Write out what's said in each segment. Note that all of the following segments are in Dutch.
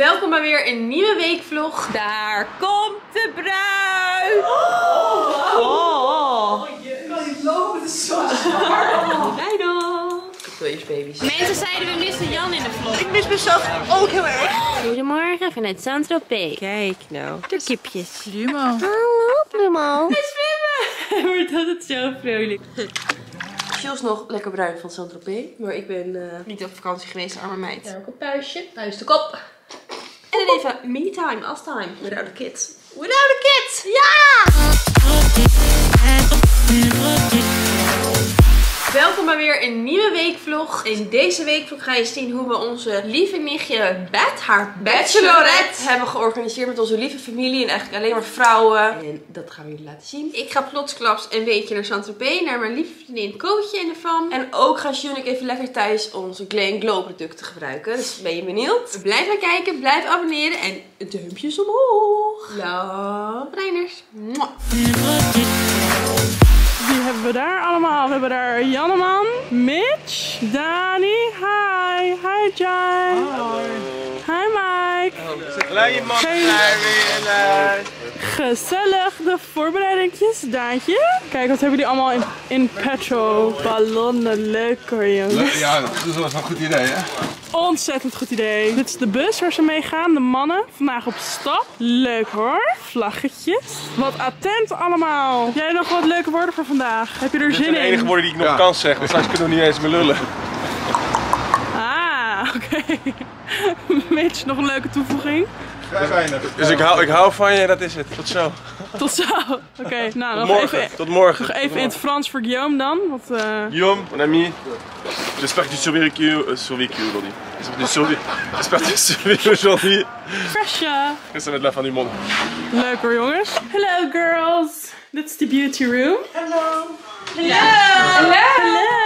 Welkom bij weer een nieuwe weekvlog. Daar komt de bruid! Oh! kan niet lopen, het is zo zwaar. Rijdel! baby's. Mensen zeiden we missen Jan in de vlog. Ik mis mezelf ook heel erg. Goedemorgen vanuit Saint-Tropez. Kijk nou, de kipjes. Plumo. Hallo Plumo. Hij zwemmen! Hij wordt altijd zo vrolijk. Jules nog lekker bruin van Saint-Tropez. Maar ik ben uh, niet op vakantie geweest, arme meid. Daar ook een puistje. Puist de kop. En dan even me-time, as-time. Without a kid. Without a kid! Ja! Welkom bij weer een nieuwe weekvlog. In deze weekvlog ga je zien hoe we onze lieve nichtje Beth, haar bachelorette, hebben georganiseerd met onze lieve familie. En eigenlijk alleen maar vrouwen. En dat gaan we jullie laten zien. Ik ga plotsklaps een weekje naar Saint-Tropez, naar mijn lieve vriendin Kootje en fam. En ook gaan June en ik even lekker thuis onze Glen Glow producten gebruiken. Dus ben je benieuwd? Blijf maar kijken, blijf abonneren en duimpjes omhoog. Love Reiners. Wie hebben we daar allemaal? We hebben daar Janneman, Mitch, Dani, hi, hi Jai. Hi Mike. Kleine man weer Gezellig, de voorbereidingjes, Daantje. Kijk, wat hebben jullie allemaal in, in petro? Ballonnen, leuk hoor jongens. Ja, dat is wel een goed idee hè? Ontzettend goed idee. Dit is de bus waar ze mee gaan, de mannen. Vandaag op stap. Leuk hoor. Vlaggetjes. Wat attent allemaal. Heb jij nog wat leuke woorden voor vandaag? Heb je er zin in? Dit zijn de enige woorden die ik nog kan zeggen, want straks kunnen we niet eens meer lullen. Ah, oké. Mitch, nog een leuke toevoeging. Dus ik hou, ik hou van je, dat is het. Tot zo. Tot zo. Oké, nou Tot nog morgen. even, Tot morgen. nog even in het Frans voor Guillaume dan. Wat, eh, Guillaume, mon ami, j'espère que tu survécu, euh, survécu aujourd'hui. J'espère que tu survi- j'espère que tu survécu aujourd'hui. Fresha. Et ça va être la fin du monde. Leuk hoor jongens. Hello girls. Dit is de beauty room. Hallo. Hello.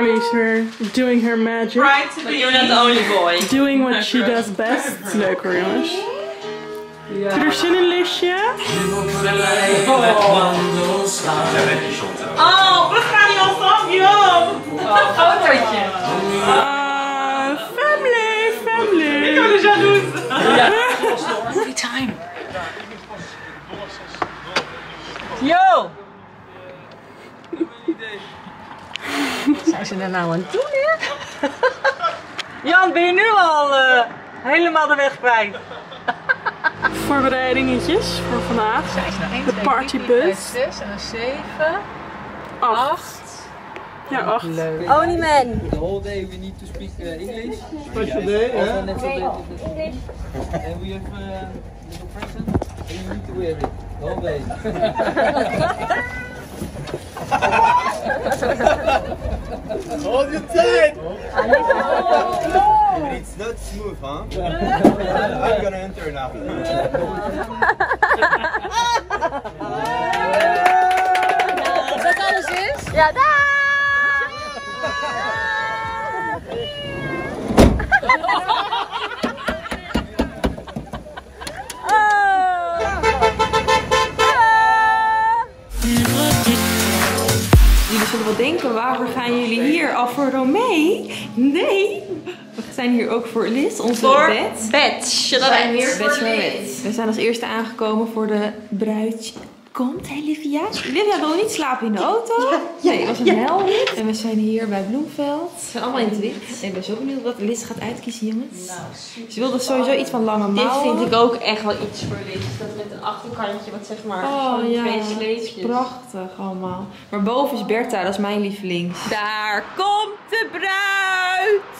Harley's here doing her magic. But you're not the only boy. Doing what she does best. Leuk hoor jongens. Heb je er zin in Lisje? Oh, we gaan hier al Guillaume. Oh, fotootje. Ah, family, family. Ik ben jaloers. Movie time. Yo. Zijn ze er nou aan het doen hè? Jan, ben je nu al eh, helemaal de weg kwijt? Voorbereidingetjes voor vandaag. De partybus. 6 en een 7. Acht. Ja, acht. Only man. The whole day we need to speak uh, English. Special day, zo English. And we have uh, little present. And you need to wear it. The whole day. Hold your tight! It's not smooth, huh? I'm gonna enter now. Is dat alles is? Ja, daar. Jullie zullen wel denken, waarvoor gaan jullie hier? Alfa Romeo? Nee, we zijn hier ook voor Liz, onze Voor bed. Bachelorette. Bachelorette. We zijn als eerste aangekomen voor de bruid. Komt, hè, Livia? Livia wil niet slapen in de auto. nee, het was een hel. En we zijn hier bij Bloemveld. We zijn allemaal in het wit. Ik ben zo benieuwd wat Liz gaat uitkiezen, jongens. Ze wilde sowieso iets van lange mouwen. Dit vind ik ook echt wel iets voor Liz. Dat met een achterkantje, wat zeg maar, Oh ja, twee sleepjes. prachtig allemaal. Maar boven is Bertha, dat is mijn lievelings. Daar komt de bruid!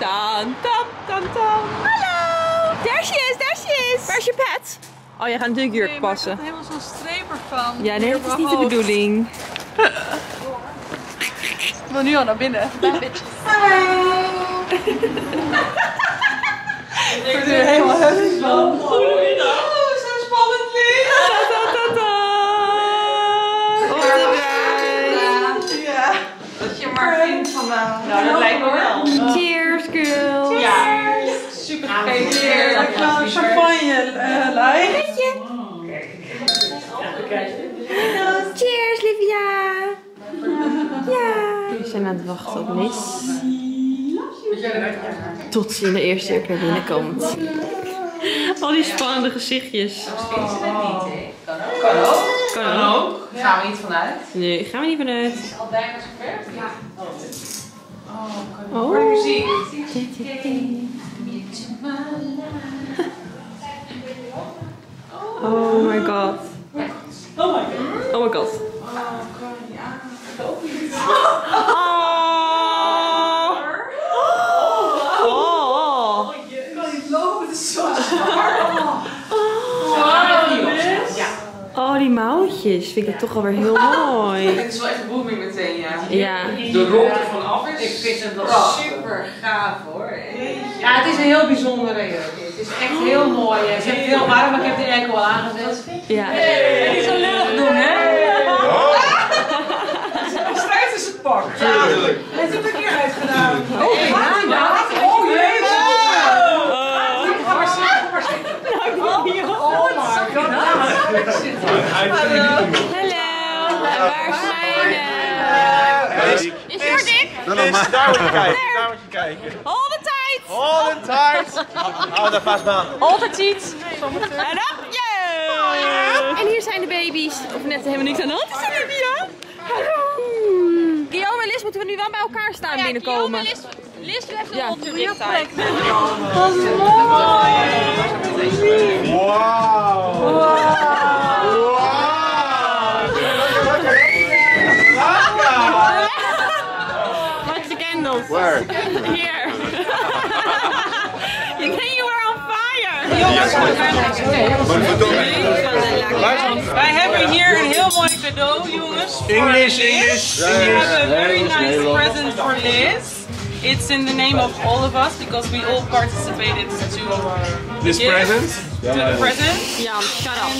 Dan, dan, dan, dan. Hallo! Daar is, daar is! Waar is je pet? Oh, jij gaat natuurlijk jurk passen. er helemaal zo'n streper van. Ja, nee, dat is niet de bedoeling. Ik wil nu al naar binnen. Bye, bitch. Ik word er helemaal heftig van. Goedemiddag! Oh, zo spannend. Op de! Ja. Dat je maar vindt vandaag. Nou, dat lijkt me wel. Champagne, uh, lijn. Cheers, Livia! Ja! We zijn aan het wachten op Nis. Tot ze in de eerste uur naar binnen komt. Al die spannende gezichtjes. Kan ook. Kan ook. Gaan we niet vanuit. Nee, gaan we niet vanuit. Al bijna zover? Ja. Oh. Hoor de muziek. Oh my god. Oh my god. Oh. Oh, die mouwtjes vind ik toch alweer heel mooi. Dit is wel echt booming meteen, ja. Ja. De rolt er vanaf is. Ik vind het wel super gaaf hoor. Ja, het is een heel bijzondere jurk. Het is echt heel mooi. Het is heel warm, maar ik heb de airco al aangezet. Ja. Niet zo lullig doen, hè? Strijd is het pak. Tuurlijk. Het is een keer uitgedaan. Oh, oh jee. Oh my god. Hallo. En waar zijn we? Is Jordik? Liz, daar moet je kijken. Daar moet je kijken. All the time. Hou daar vast aan. All the tijd. En dan, yeah. En hier zijn de baby's. Of net helemaal niks aan de hand is er Olivia. Hallo. Guillaume en Liz moeten we nu wel bij elkaar staan binnenkomen. Liz, Liz heeft een ja. tijd. Wauw. What's the candles? Where? Here. Fire. Wij hebben hier een heel mooi cadeau, jongens. English, English, We have a very nice present for Liz. It's in the name of all of us because we all participated to This give present? to the present. Jan, shut up.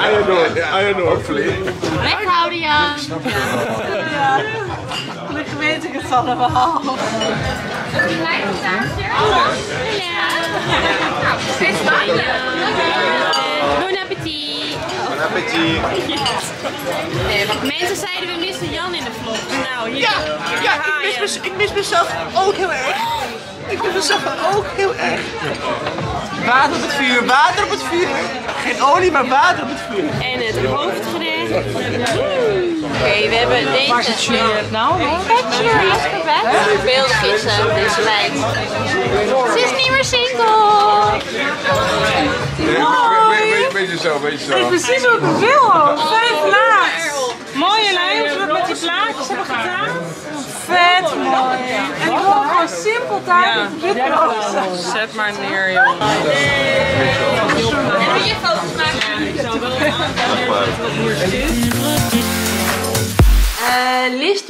I don't know. I don't know. Hopefully. Weghouden, Ik weet het allemaal. Een klein taartje. Hallo. Nou, steeds. Bon appetit. Bon appetit. Nee, want mensen zeiden we missen Jan in de vlog. Nou, hier. Ja, Ja, ik mis, ik mis mezelf ook heel erg. Ik mis mezelf ook heel erg. Water op het vuur, water op het vuur. Geen olie, maar water op het vuur. En het hoofdgerecht. Oké, we hebben deze. Nou, Bachelor Escarbet. Veel gissen deze meid. Ze is niet meer single. Beetje zo, beetje zo. Precies wat ik wil al. Vijf laag. Mooie lijn, dat met die plaatjes hebben gedaan. Vet mooi. En ik wil gewoon simpel taart met. Zet maar neer, joh.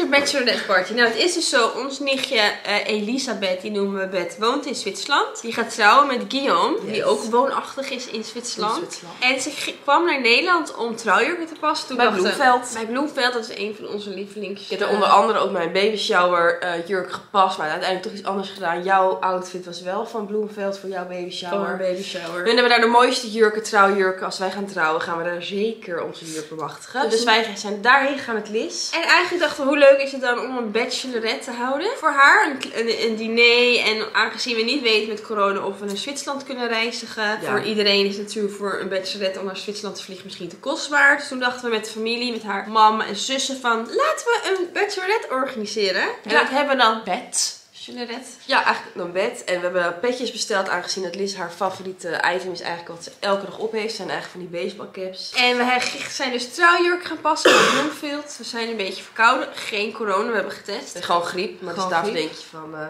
De Bachelorette Party. Nou, het is dus zo. Ons nichtje eh, Elisabeth, die noemen we Bet, woont in Zwitserland. Die gaat trouwen met Guillaume, die ook woonachtig is in Zwitserland. En ze kwam naar Nederland om trouwjurken te passen. Toen Bij Bloemveld. Bij Bloemveld, dat is een van onze lievelings. Ik heb er onder andere ook mijn baby shower eh, jurk gepast, maar uiteindelijk toch iets anders gedaan. Jouw outfit was wel van Bloemveld voor jouw baby een shower. baby shower. We hebben daar de mooiste jurken, trouwjurken. Als wij gaan trouwen, gaan we daar zeker onze jurk bemachtigen. Dus wij zijn daarheen gegaan met Liz. En eigenlijk dachten we, hoe leuk is het dan om een bachelorette te houden voor haar? Een, een, een diner. En aangezien we niet weten met corona of we naar Zwitserland kunnen reizigen. Ja. Voor iedereen is natuurlijk voor een bachelorette om naar Zwitserland te vliegen misschien te kostbaar. Dus toen dachten we met de familie, met haar mam en zussen van, laten we een bachelorette organiseren. En Ja. dat hebben we dan Bed. Ja, eigenlijk een bed. En we hebben petjes besteld, aangezien dat Liz haar favoriete item is eigenlijk wat ze elke dag op heeft. Zijn eigenlijk van die baseballcaps. En we zijn dus trouwjurk gaan passen in Bloomfield. We zijn een beetje verkouden. Geen corona, we hebben getest. Gewoon griep, maar dus daarvoor denk je van, eh,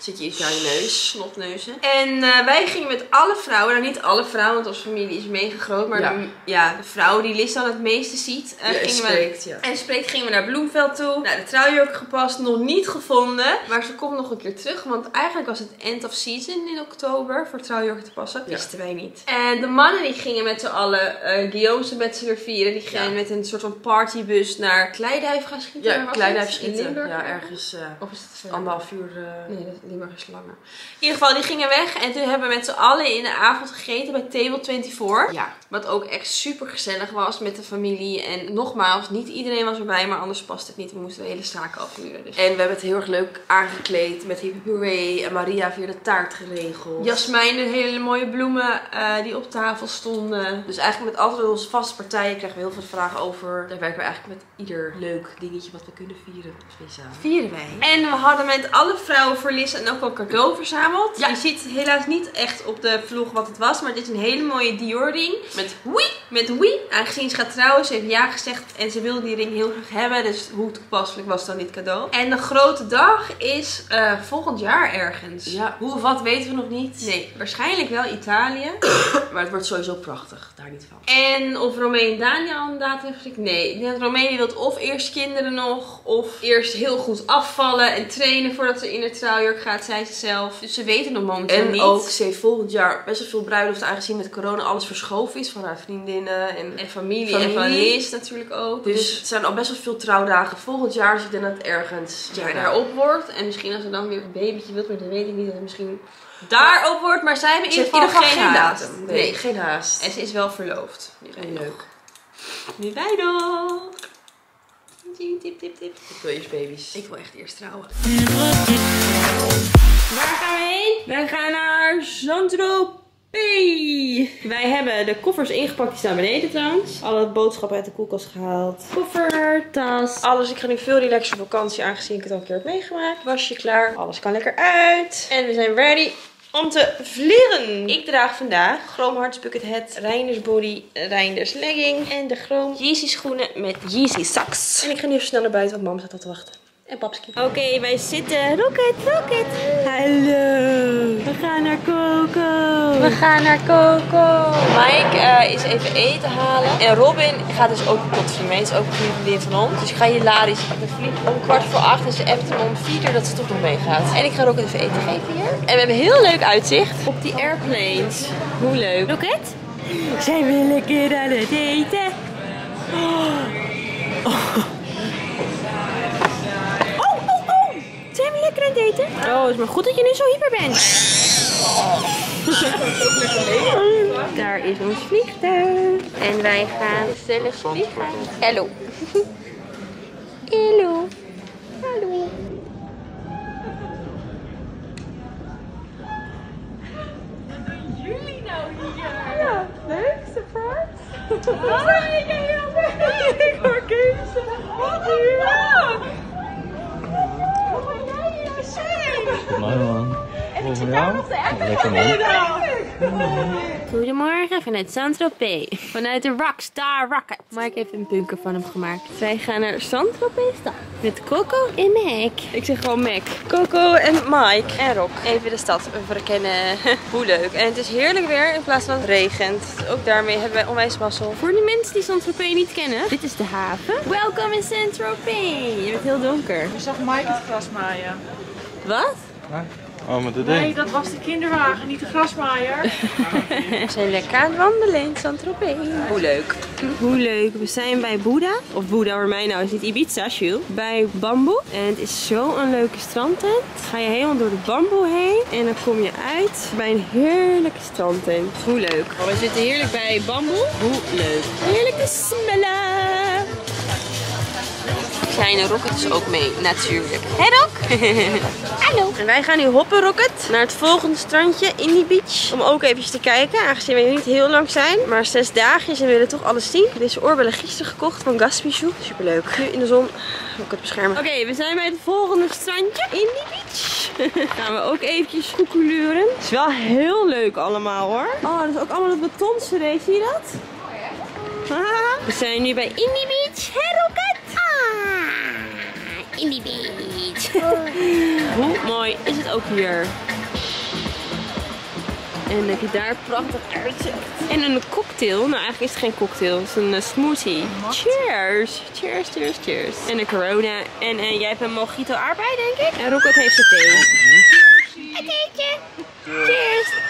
zit je iets aan je neus. snotneuzen. En eh, wij gingen met alle vrouwen, nou niet alle vrouwen, want onze familie is mega groot, maar Ja. de, ja, de vrouw die Liz dan het meeste ziet, Ja, en gingen spreekt, we, ja. en spreekt gingen we naar Bloemveld toe. Nou, de trouwjurk gepast, nog niet gevonden, maar ze komt nog een keer terug, want eigenlijk was het end of season in oktober voor trouwjurken te passen. Ja. Wisten wij niet. En de mannen die gingen met z'n allen uh, Guillaume's bachelor vieren, die gingen Ja. met een soort van partybus naar Kleiduif gaan schieten. Ja, Kleiduif? In schieten. Limburg? Ja, ergens eh, Of is het anderhalf uur. eh, Nee, dat Limburg is langer. In ieder geval, die gingen weg. En toen hebben we met z'n allen in de avond gegeten bij Table 24. Ja. Wat ook echt super gezellig was met de familie. En nogmaals, niet iedereen was erbij, maar anders past het niet. We moesten de hele zaken afhuren. Dus. En we hebben het heel erg leuk aangekleed met hippie puree. En Maria heeft weer de taart geregeld. Jasmijn, de hele mooie bloemen eh, die op tafel stonden. Dus eigenlijk met altijd onze vaste partijen krijgen we heel veel vragen over. Daar werken we eigenlijk met ieder leuk dingetje wat we kunnen vieren. Speciaal. Vieren wij. En we hadden met alle vrouwen voor Liz en ook wel cadeau verzameld. Ja. Je ziet helaas niet echt op de vlog wat het was. Maar dit is een hele mooie Dior ring. Met oui. Met oui. Aangezien ze gaat trouwen. Ze heeft ja gezegd. En ze wilde die ring heel graag hebben. Dus hoe toepasselijk was dan dit cadeau. En de grote dag is eh, volgend jaar ergens. Ja, hoe of wat weten we nog niet. Nee, waarschijnlijk wel Italië. Maar het wordt sowieso prachtig. Daar niet van. En of Romee en Daniel een datum heeft? Nee. Ik denk dat Romee die wil of eerst kinderen nog. Of eerst heel goed afvallen en trainen voordat ze in het trouwjurk gaat, zei ze zelf. Dus ze weten nog momenteel En niet. ook, ze heeft volgend jaar best wel veel bruiloften aangezien met corona alles verschoven is van haar vriendinnen. En, En familie, en van Familie. Liz natuurlijk ook. dus, Dus het zijn al best wel veel trouwdagen volgend jaar. Ik denk dat het ergens ja, ja, daarop wordt. En misschien als ze dan weer een babytje wilt, maar dat weet ik niet. Dat het misschien daarop wordt. Maar zij hebben in ieder geval geen geen haast. datum. Nee. Nee, geen haast. En ze is wel verloofd. En leuk. Nu wij nog. Tip, tip, tip, tip. Ik wil eerst baby's. Ik wil echt eerst trouwen. Waar gaan we heen? Wij gaan naar Saint-Tropez. Wij hebben de koffers ingepakt, die staan beneden trouwens. Alle boodschappen uit de koelkast gehaald. Koffer, tas. Alles. Ik ga nu veel relaxer op vakantie, aangezien ik het al een keer heb meegemaakt. Wasje klaar. Alles kan lekker uit. En we zijn ready om te vliegen. Ik draag vandaag Chrome Hearts Bucket Hat, Reinders Body, Reinders Legging en de Chrome Yeezy schoenen met Yeezy socks. En ik ga nu even snel naar buiten, want mama staat al te wachten. En papski. Oké, wij zitten. Rocket, Rocket. Hallo. We gaan naar Coco. We gaan naar Coco. Mike eh, is even eten halen. En Robin gaat dus ook tot mee. is ook een vriendin van ons. Dus ik ga hilarisch. We vliegen om kwart voor acht. En ze appt hem om vier uur dat ze toch nog meegaat. En ik ga Rocket even eten geven hier. En we hebben heel leuk uitzicht op die airplanes. Hoe leuk. Rocket? Zijn we lekker aan het eten? Oh, lekker aan het eten? Oh, het is maar goed dat je nu zo hyper bent. Daar is ons vliegtuig. En wij gaan gezellig vliegen. Hallo. Hallo. Hallo. Jullie nou hier? Ja, leuk, surprise. Oh, ik ben heel leuk. Ik hoor Kees. Wat hier? Wat ga jij hier zijn? Mooi man. Voor jou? Lekker man. Goedemorgen vanuit Saint-Tropez. Vanuit de Rockstar Rocket. Mike heeft een bunker van hem gemaakt. Wij gaan naar Saint-Tropez stad. Met Coco en Mac. Ik zeg gewoon Mac. Coco en Mike en Rock. Even de stad verkennen. Hoe leuk. En het is heerlijk weer in plaats van het regent. Ook daarmee hebben wij onwijs mazzel. Voor de mensen die Saint-Tropez niet kennen. Dit is de haven. Welkom in Saint-Tropez. Je bent heel donker. Ik zag Mike het gras maaien. Wat? Oh, met de Nee, ding. dat was de kinderwagen, niet de grasmaaier. We zijn lekker aan het wandelen in Saint-Tropez. Hoe leuk. Hoe leuk. We zijn bij Boeddha. Of Boeddha voor mij nou is niet Ibiza, Jules. Bij Bamboe. En het is zo'n leuke strandtent. Ga je helemaal door de bamboe heen. En dan kom je uit bij een heerlijke strandtent. Hoe leuk. Oh, we zitten heerlijk bij Bamboe. Hoe leuk. Heerlijk te smellen. Kleine Rocket ook mee, natuurlijk. Hé Rock? Hallo. En wij gaan nu hoppen Rocket naar het volgende strandje, Indie Beach. Om ook eventjes te kijken, aangezien we hier niet heel lang zijn. Maar zes dagjes en we willen toch alles zien. Deze oorbellen gisteren gekocht van Gaspichou. Superleuk. Nu in de zon. Rocket beschermen. Oké, we zijn bij het volgende strandje, Indie Beach. gaan we ook eventjes koekeluren. Het is wel heel leuk allemaal hoor. Oh, dat is ook allemaal het betonseree, zie je dat? Haha. We zijn nu bij Indie Beach. Hé Rocket? Ah, Indie Beach. Hoe mooi is het ook hier? En heb je daar prachtig uitzicht. En een cocktail. Nou, eigenlijk is het geen cocktail. Het is een eh, smoothie. Cheers. Cheers, cheers, cheers. En een corona. En eh, jij hebt een mojito aardbei, denk ik. En Rocket heeft zijn thee. Het theetje. Cheers.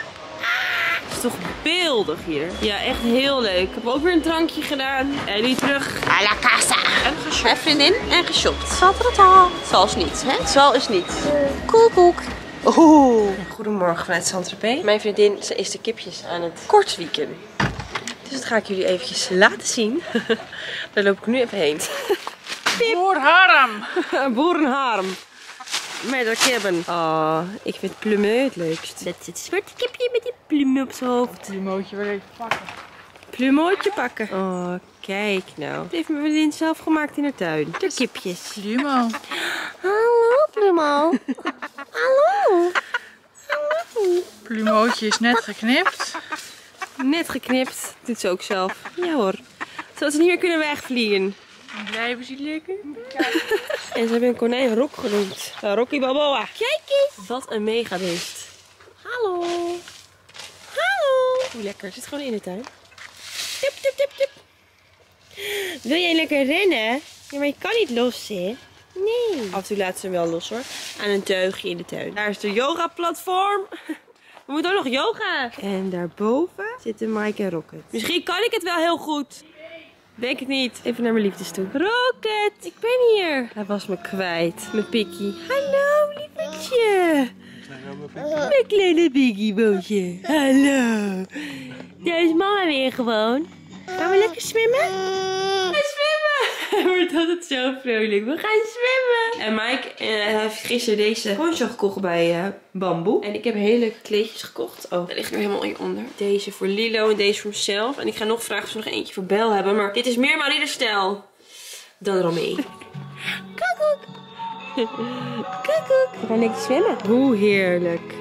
Het is toch beeldig hier. Ja, echt heel leuk. Ik heb ook weer een drankje gedaan. En nu terug. A la casa. En geshopt. Hè, vriendin? En geshopt. Zat er het al? Zal is niet, hè? Zal is niet. Koekoek. Oeh. Goedemorgen vanuit Saint-Tropez. Mijn vriendin ze is de kipjes aan het kortwieken. Dus dat ga ik jullie eventjes laten zien. Daar loop ik nu even heen. Boerharm. Boerenharm. Met de kibben. Oh, ik vind plumeu het leukst. Dat is het zwarte kipje met die plume op zijn hoofd. Plumootje wil ik pakken. Plumootje pakken. Oh, kijk nou. Dat heeft mijn vriendin zelf gemaakt in haar tuin. De kipjes. Plumo. Hallo, Plumo. Hallo. Plumootje is net geknipt. Net geknipt. Doet ze ook zelf. Ja hoor. Zodat ze niet meer kunnen wegvliegen. Blijven ze lekker? En ze hebben een konijn Rok genoemd. Uh, Rocky Balboa. Kijk eens. Wat een mega beest. Hallo. Hallo. Hoe lekker. Zit gewoon in de tuin. Tip, tip, tip, tip. Wil jij lekker rennen? Ja, maar je kan niet los, hè? Nee. Af en toe laat ze hem wel los, hoor. Aan een teugje in de tuin. Daar is de yoga-platform. We moeten ook nog yoga. En daarboven zitten Mike en Rocket. Misschien kan ik het wel heel goed. Denk het niet. Even naar mijn liefdes toe. Rocket, ik ben hier. Hij was me kwijt. Mijn pikkie. Hallo, lieverdje. Mijn kleine pikkie bootje. Hallo. Daar is mama weer gewoon. Gaan we lekker zwemmen? Hij wordt altijd zo vrolijk. We gaan zwemmen. En Mike eh, heeft gisteren deze poncho gekocht bij eh, Bamboe. En ik heb hele leuke kleedjes gekocht. Oh, daar ligt er helemaal hieronder. Deze voor Lilo en deze voor mezelf. En ik ga nog vragen of ze nog eentje voor Bel hebben. Maar dit is meer Marieder's stijl dan Romee. Koekoek. Koekoek. We gaan lekker zwemmen. Hoe heerlijk.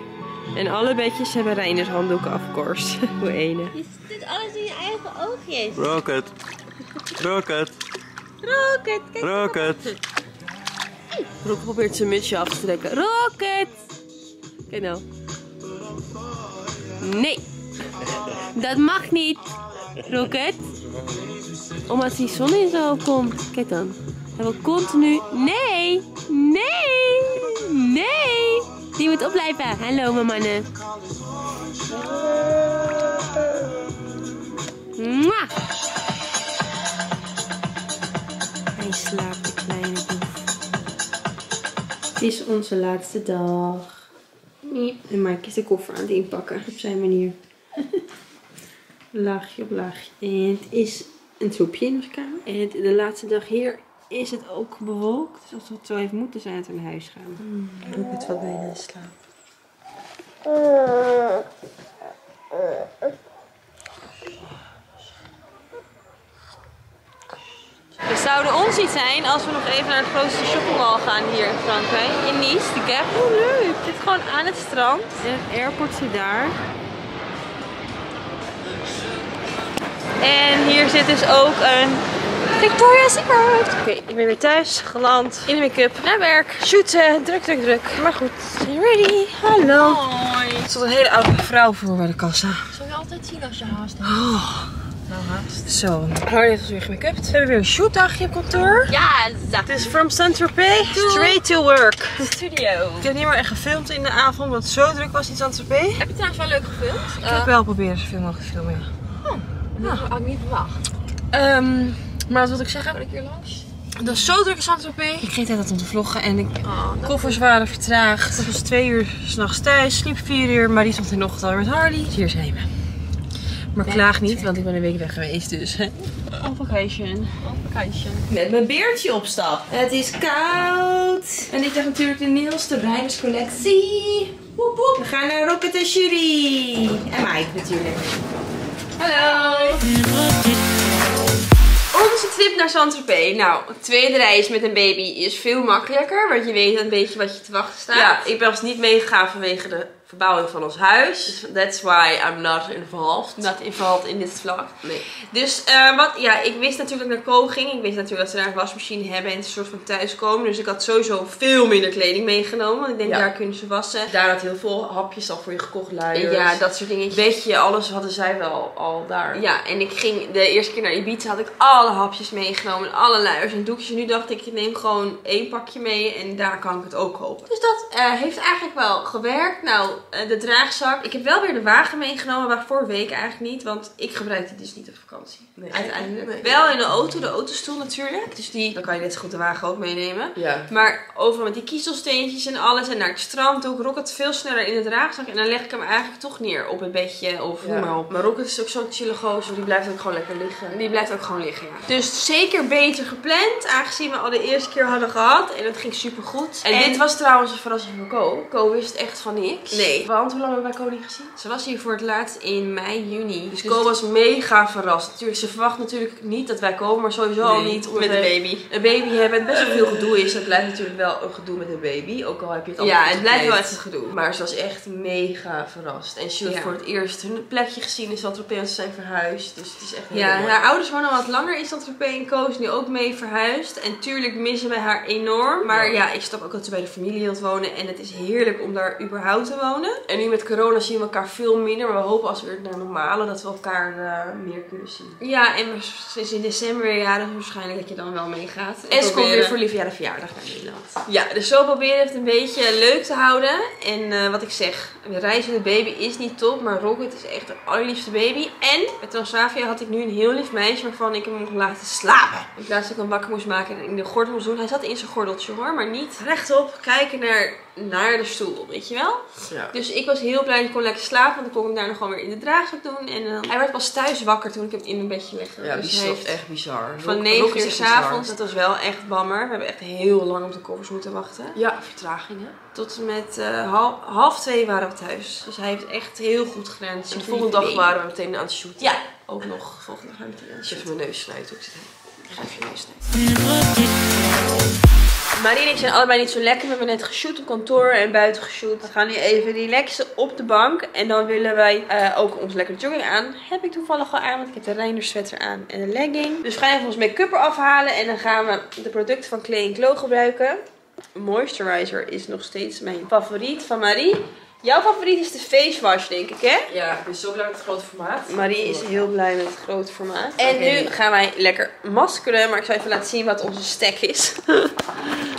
En alle bedjes hebben Reiners handdoeken, of course. Hoe ene. Je doet alles in je eigen oogjes. Rocket. Rocket. Rocket, kijk. Rocket. Rocket probeert zijn mutsje af te trekken. Rocket! Kijk nou. Nee. Dat mag niet. Rocket. Omdat die zon in zo komt. Kijk dan. Hij wil continu... Nee! Nee! Nee! Die moet opblijven. Hallo mijn mannen. Mwah! Hij slaapt, de kleine boef. Het is onze laatste dag. En Mike is de koffer aan het inpakken op zijn manier. laagje op laagje. En het is een troepje in onze kamer. En de laatste dag hier is het ook bewolkt. Dus als het zo even moeten zijn dat we naar huis gaan. Doe ik het wat bijna in slaap. Het zouden ons iets zijn als we nog even naar het grootste shoppingmall gaan hier in Frankrijk. In Nice, de Gap. Oh leuk. Zit gewoon aan het strand. Het airport zit daar. En hier zit dus ook een Victoria's Secret. Oké, ik ben weer thuis, geland, in de make-up, naar werk, shooten, druk, druk, druk. Maar goed, ready, hallo. Hoi. Er stond een hele oude vrouw voor bij de kassa. Zou je altijd zien als je haast hebt. Nou haast. Zo, heeft ons weer gemake-upt. We hebben weer een shootdagje op kantoor. Ja, Het is from Saint-Tropez, straight to work. studio. Ik heb niet meer echt gefilmd in de avond, want het zo druk was in Saint-Tropez. Heb je trouwens wel leuk gefilmd? Ik heb wel proberen zoveel mogelijk te filmen, ja. Dat had ik niet verwacht. Ehm, maar wat wil ik zeggen? Ben ik hier langs? Het was zo druk in Saint-Tropez. Ik geen tijd om te vloggen en ik, koffers waren vertraagd. Ik was twee uur s'nachts thuis, sliep vier uur, maar die stond in de ochtend alweer met Harley. Hier zijn we. Maar klaag niet, want ik ben een week weg geweest, dus. On vacation. Vacation. Met mijn beertje op stap. Het is koud. En ik heb natuurlijk de nieuwste Reiners collectie. Woep woep. We gaan naar Rocket en Jury. En Mike natuurlijk. Hallo. Onze trip naar Saint-Tropez. Nou, tweede reis met een baby is veel makkelijker. Want je weet een beetje wat je te wachten staat. Ja, ik ben dus niet meegegaan vanwege de verbouwing van ons huis. That's why I'm not involved. Not involved in dit vlog. Nee. Dus eh, wat, ja, ik wist natuurlijk dat ik naar Co ging. Ik wist natuurlijk dat ze daar een wasmachine hebben en een soort van thuiskomen. Dus ik had sowieso veel minder kleding meegenomen. Want ik denk, Ja. daar kunnen ze wassen. Daar had heel veel hapjes al voor je gekocht, luiers. Ja, dat soort dingen. Weet je, alles hadden zij wel al daar. Ja, en ik ging de eerste keer naar Ibiza had ik alle hapjes meegenomen. en Alle luiers en doekjes. En nu dacht ik, ik neem gewoon één pakje mee en daar kan ik het ook kopen. Dus dat eh, heeft eigenlijk wel gewerkt. Nou, de draagzak. Ik heb wel weer de wagen meegenomen, maar vorige week eigenlijk niet. Want ik gebruik die dus niet op vakantie. Nee. Uiteindelijk. Nee. Wel in de auto, de autostoel natuurlijk. Dus die, dan kan je net zo goed de wagen ook meenemen. Ja. Maar overal met die kiezelsteentjes en alles. En naar het strand ik Rocket veel sneller in de draagzak. En dan leg ik hem eigenlijk toch neer op het bedje of Ja. maar op. Maar Rocket is ook zo'n chille gozer, die blijft ook gewoon lekker liggen. Die blijft ook gewoon liggen, ja. Dus zeker beter gepland, aangezien we al de eerste keer hadden gehad. En dat ging super goed. En, dit was trouwens een verrassing voor Ko. Ko wist echt van niks. Nee. Want hoe lang hebben wij Ko niet gezien? Ze was hier voor het laatst in mei, juni. Dus Ko was mega verrast. Natuurlijk, ze verwacht natuurlijk niet dat wij komen, maar sowieso al Nee, niet. met een baby. Een baby hebben en best wel veel gedoe is. Het blijft natuurlijk wel een gedoe met een baby. Ook al heb je het al Ja, het blijft wel echt een gedoe. Maar ze was echt mega verrast. En she had Ja. voor het eerst hun plekje gezien in Saint-Tropez. Ze zijn verhuisd. Dus het is echt heel Ja, mooi. haar ouders wonen al wat langer in Saint-Tropez en Co is nu ook mee verhuisd. En tuurlijk missen wij haar enorm. Maar ja, ik snap ook dat ze bij de familie wilt wonen. En het is heerlijk om daar überhaupt te wonen. En nu met corona zien we elkaar veel minder. Maar we hopen als we weer naar normale dat we elkaar eh, meer kunnen zien. Ja, en ze is in december jarig. Waarschijnlijk dat je dan wel meegaat. En ze komt weer voor de verjaardag naar Nederland. Ja, dus zo proberen we het een beetje leuk te houden. En eh, wat ik zeg, de reis met de baby is niet top, maar Rocket is echt de allerliefste baby. En met Transavia had ik nu een heel lief meisje waarvan ik hem mocht laten slapen. Ik laatst ook een wakker moest maken en in de gordel moest doen. Hij zat in zijn gordeltje hoor, maar niet rechtop kijken naar, naar de stoel, weet je wel? Ja. Dus ik was heel blij dat ik kon lekker slapen, want dan kon ik hem daar nog gewoon weer in de draagzak doen. En eh, hij werd pas thuis wakker toen ik hem in een bedje legde. Ja, dus die hij is heeft echt bizar. van Rock- 9 Rock is uur s'avonds, dat was wel echt bammer. We hebben echt heel lang op de koffers moeten wachten. Ja, vertragingen. Tot en met eh, half, half twee waren we thuis. Dus hij heeft echt heel goed gedaan. Is En de volgende dag waren we meteen aan het shooten. Ja, ook nog. Volgende dag gaan we meteen aan het shooten. even mijn neus snuiten. Ik zit Ik ga even je neus snuiten. Marie en ik zijn allebei niet zo lekker. We hebben net geshoot op kantoor en buiten geshoot. We gaan nu even relaxen op de bank. En dan willen wij eh, ook ons lekker jogging aan. Heb ik toevallig al aan, want ik heb de Reiner sweater aan en een legging. Dus we gaan even ons make-up eraf halen. En dan gaan we de producten van Clay Glow gebruiken. Moisturizer is nog steeds mijn favoriet van Marie. Jouw favoriet is de face wash, denk ik, hè? Ja, ik ben zo blij met het grote formaat. Marie is heel blij met het grote formaat. En nu gaan wij lekker maskeren. Maar ik zal even laten zien wat onze stack is.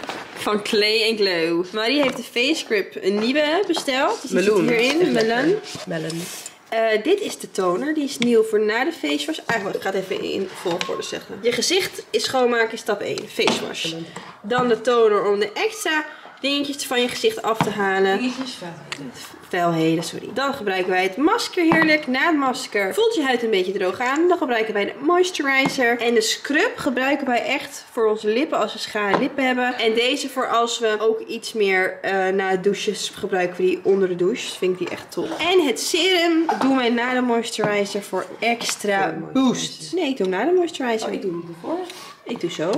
Van Clay Glow. Marie heeft de face grip een nieuwe besteld. Zit Meloen. hierin. Melon. Melon. Eh, dit is de toner. Die is nieuw voor na de face wash. Eigenlijk, ik ga het even in volgorde zeggen. Je gezicht is schoonmaken, stap 1. Face wash. Dan de toner om de extra dingetjes van je gezicht af te halen. Vuilheden, sorry. Dan gebruiken wij het masker heerlijk. Na het masker voelt je huid een beetje droog aan. Dan gebruiken wij de moisturizer. En de scrub gebruiken wij echt voor onze lippen als we schare lippen hebben. En deze voor als we ook iets meer eh, na het douchen gebruiken we die onder de douche. Dus vind ik die echt top. En het serum doen wij na de moisturizer voor extra boost. Nee, ik doe na de moisturizer. Oh, ik doe het ervoor. Ik doe zo.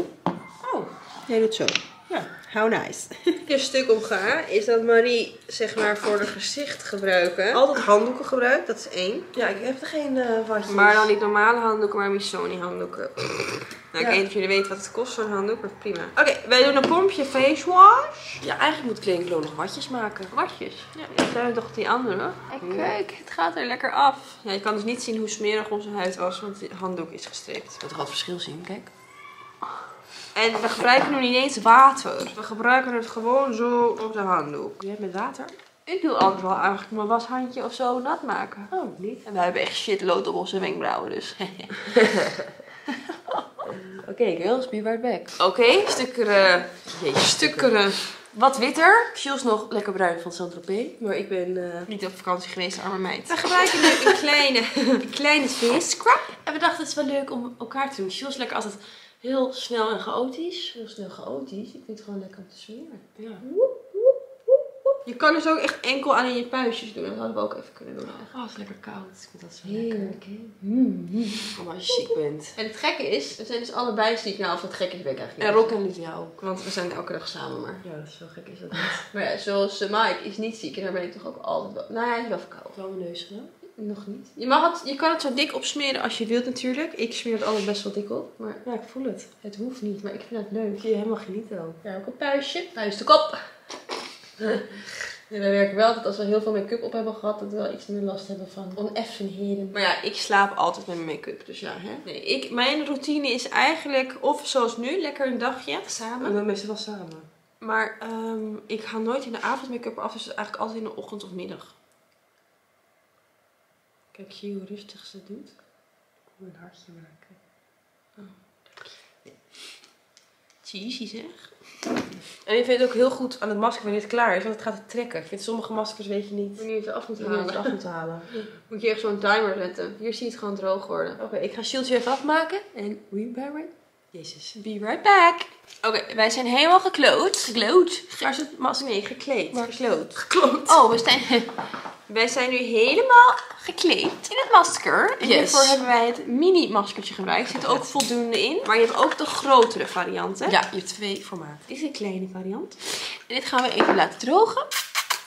Oh. Jij doet zo. Ja. How nice. Een stuk om ga is dat Marie zeg maar voor haar gezicht gebruiken. Altijd handdoeken gebruikt, dat is één. Ja, ik heb er geen uh, watjes. Maar dan niet normale handdoeken, maar Missoni handdoeken. Nou, ik weet niet of jullie weten wat het kost voor een handdoek, maar prima. Oké, wij doen een pompje face wash. Ja, eigenlijk moet Glow nog watjes maken. Watjes. Ja, dat zijn toch die andere. En kijk, het gaat er lekker af. Ja, je kan dus niet zien hoe smerig onze huid was, want de handdoek is gestreept. Dat gaat het verschil zien, kijk. En we gebruiken nu niet eens water. We gebruiken het gewoon zo op de handdoek. Doe jij met water? Ik doe altijd wel eigenlijk mijn washandje of zo nat maken. Oh, niet. En wij hebben echt shitload op onze wenkbrauwen, dus. Oké, girls, be right back. Oké, stukkeren. Jeetje, Stukkeren. Wat witter. Jules nog lekker bruin van Saint-Tropez. Maar ik ben... eh, Niet op vakantie geweest, arme meid. We gebruiken nu een kleine, een kleine face scrub. En we dachten het is wel leuk om elkaar te doen. Jules lekker altijd heel snel en chaotisch. Heel snel chaotisch. Ik vind het gewoon lekker om te smeren. Ja. Je kan dus ook echt enkel aan in je puistjes doen. Dat hadden we ook even kunnen doen. eigenlijk. Oh, het is lekker koud. Ik vind dat zo lekker. Heerlijk, hè? Oh, als je ziek bent. En het gekke is, we zijn dus allebei ziek. Nou, of het gekke is, weet ik eigenlijk En niet. Rock en Lydia ook. Want we zijn elke dag samen maar. Ja, dat is wel gek is dat niet. Maar ja, zoals eh, Mike is niet ziek. En daar ben ik toch ook altijd wel... Nou, hij is wel verkouden. Wel mijn neus gedaan. Nog niet. Je, mag het, je kan het zo dik opsmeren als je wilt natuurlijk. Ik smeer het altijd best wel dik op. Maar Ja, ik voel het. het hoeft niet. Maar ik vind het leuk. Je helemaal genieten ook. Ja, ook een puistje. Puist de kop. En wij werken wel dat als we heel veel make-up op hebben gehad, dat we wel iets meer last hebben van oneffenheden. Maar ja, ik slaap altijd met mijn make-up, dus ja, hè. Nee, ik, mijn routine is eigenlijk, of zoals nu, lekker een dagje We samen. doen meestal wel samen. Maar ehm, ik ga nooit in de avond make-up af, dus eigenlijk altijd in de ochtend of middag. Kijk zie je hoe rustig ze doet. Om een hartje maken. Cheesy zeg. En ik vind het ook heel goed aan het masker wanneer het klaar is, want het gaat het trekken. Ik vind sommige maskers weet je niet Wanneer je het af moet halen. het af moet halen. Moet je echt zo'n timer zetten. Hier zie je het gewoon droog worden. Oké, ik ga Shieltje even afmaken. En we be right... Jezus. Be right back. Oké, wij zijn helemaal gekloot. Gekloot? Masker? Nee, gekleed. Maar- Gekloot. Gekloot. Oh, we zijn, wij zijn nu helemaal gekleed in het masker. En Yes. hiervoor hebben wij het mini maskertje gebruikt. Er zit ook voldoende in. Maar je hebt ook de grotere varianten. Ja, je hebt twee formaten. Dit is een kleine variant. En dit gaan we even laten drogen.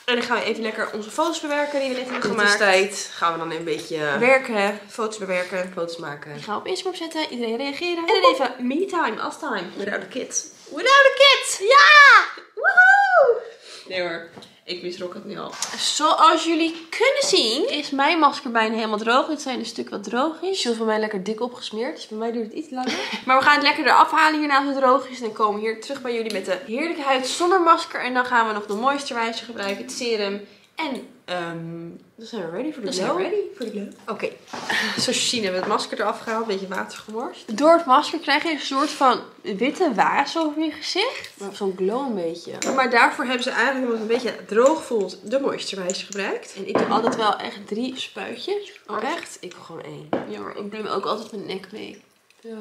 En dan gaan we even lekker onze foto's bewerken die we net hebben In de gemaakt. tijd gaan we dan een beetje Werken. foto's bewerken, foto's maken. Die gaan we op Instagram zetten. Iedereen reageren. En dan even me time, as time. Without a kit. Without a kit! Ja! Woehoe! Nee hoor, ik mis Rocket nu al. Zoals jullie kunnen zien is mijn masker bijna helemaal droog. Dit zijn de stukken wat droog is. Shield van mij lekker dik opgesmeerd, dus bij mij duurt het iets langer. Maar we gaan het lekker eraf halen hierna als het droog is. En dan komen we hier terug bij jullie met de heerlijke huid zonder masker. En dan gaan we nog de moisturizer gebruiken, het serum. En Dan zijn we ready voor de Dan zijn glow. we ready voor de glow. Oké, zoals je ziet hebben we het masker eraf gehaald, een beetje water gemorst. door het masker krijg je een soort van witte waas over je gezicht. Zo'n glow een beetje. Maar daarvoor hebben ze eigenlijk, omdat het een beetje droog voelt, de moisturizer gebruikt. En ik doe altijd wel echt drie spuitjes. Oh echt? Ik wil gewoon één. Ja, maar ik neem ook altijd mijn nek mee. Ja.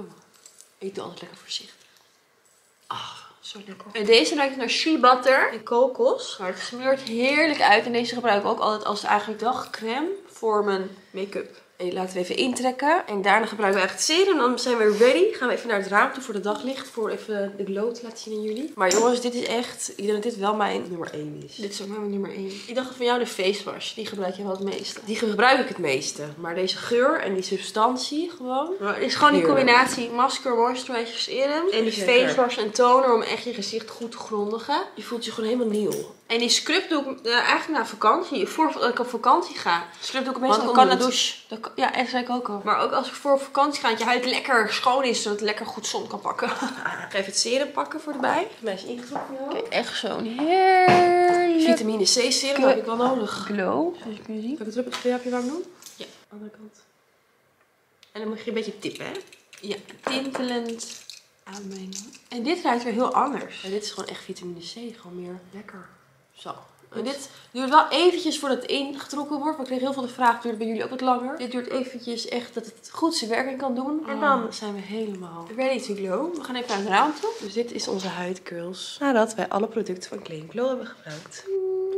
Ik doe altijd lekker voorzichtig. Ah, zo lekker. En deze ruikt naar shea butter en kokos. Maar het smeurt heerlijk uit. En deze gebruik ik ook altijd als eigenlijk dagcreme voor mijn make-up. Die laten we even intrekken. En daarna gebruiken we echt het serum. Dan zijn we ready. Gaan we even naar het raam toe voor de daglicht. Voor even de glow te laten zien aan jullie. Maar jongens, dit is echt... Ik denk dat dit wel mijn nummer 1 is. Dit is ook mijn nummer 1. Ik dacht van jou de face wash. Die gebruik je wel het meeste. Die gebruik ik het meeste. Maar deze geur en die substantie gewoon. Het is gewoon die combinatie masker, moisturizer, serum. En die face wash en toner om echt je gezicht goed te grondigen. Je voelt je gewoon helemaal nieuw. En die scrub doe ik eh, eigenlijk na vakantie. Voordat ik op vakantie ga. Scrub doe ik meestal onder de het- douche. Dat ja, dat zei ik ook al. Maar ook als ik voor op vakantie ga, dat je huid lekker schoon is. Zodat het lekker goed zon kan pakken. Ik ga even het serum pakken voor erbij. Mij is ingetrokken. Kijk, echt zo'n heerlijk Vitamine C serum heb ik wel nodig. glow. Zoals je kunt zien. Kan ik het druppeltje warm doen? Ja. Andere kant. En dan moet je een beetje tippen, hè? Ja, tintelend aanmengen. En dit ruikt weer heel anders. En dit is gewoon echt vitamine C. Gewoon meer lekker. Zo. En dit duurt wel eventjes voordat het ingetrokken wordt. We kregen heel veel de vraag, duurt bij jullie ook wat langer. Dit duurt eventjes echt dat het goed zijn werking kan doen. En dan zijn we helemaal ready to glow. We gaan even naar het raam toe. Dus dit is onze huidcurls. Nadat wij alle producten van Clean Glow hebben gebruikt.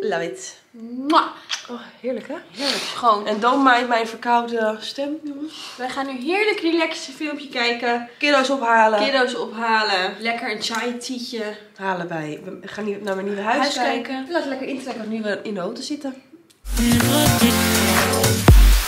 Love it. Mwah. Oh, heerlijk hè? Heerlijk schoon. En don't mind mijn verkoude stem, jongens. Wij gaan nu heerlijk relaxed filmpje kijken. Kiddo's ophalen. Kiddo's ophalen. Lekker een chai teetje. halen wij. We gaan nu naar mijn nieuwe huis, Huis kijken. kijken. We laten lekker intrekken nu we in de auto zitten.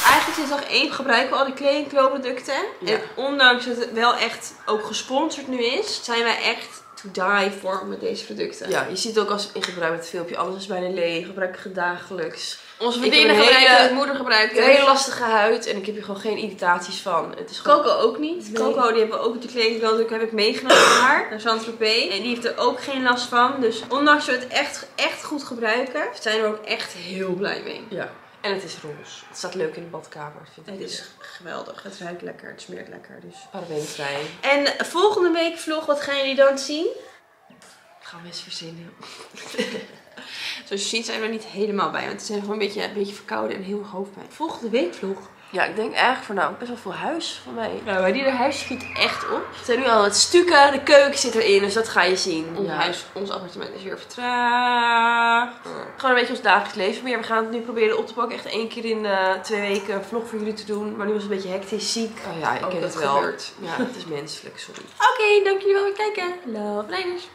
Eigenlijk sinds dag 1 gebruiken we al die Clean Glow producten. Ja. En ondanks dat het wel echt ook gesponsord nu is, zijn wij echt die voor met deze producten. Ja, je ziet ook als ik gebruik het filmpje. Alles is bijna leeg. Gebruik ik het dagelijks. Onze Ik vriendinnen gebruiken het, moeder gebruikt Ik het. een hele lastige huid en ik heb hier gewoon geen irritaties van. Het is gewoon... Coco ook niet. Nee. Coco die hebben we ook de natuurlijk heb ik meegenomen voor haar naar Saint-Tropez. En die heeft er ook geen last van. Dus ondanks dat we het echt, echt goed gebruiken, zijn we er ook echt heel blij mee. Ja. En het is roze. Het staat leuk in de badkamer. Vind ik Het is geweldig. Het ruikt lekker. Het smeert lekker. Dus. parabenvrij. En volgende week vlog, wat gaan jullie dan zien? Gaan we eens verzinnen. Zoals je ziet zijn we er niet helemaal bij. Want we zijn gewoon een beetje, een beetje verkouden en heel hoofdpijn. Volgende week vlog. Ja, ik denk eigenlijk voornamelijk best wel veel huis van mij. Nou, bij die huis schiet echt op. We zijn nu al het stukken, de keuken zit erin, dus dat ga je zien. Ons Ja. huis, ons appartement is weer vertraagd. Gewoon een beetje ons dagelijks leven weer. We gaan het nu proberen op te pakken. Echt één keer in de twee weken een vlog voor jullie te doen. Maar nu was het een beetje hectisch, ziek. Oh ja, ik Ook ken het wel. gebeurt. Ja, het is menselijk, sorry. Oké, dank jullie wel voor het kijken. Love, Liners.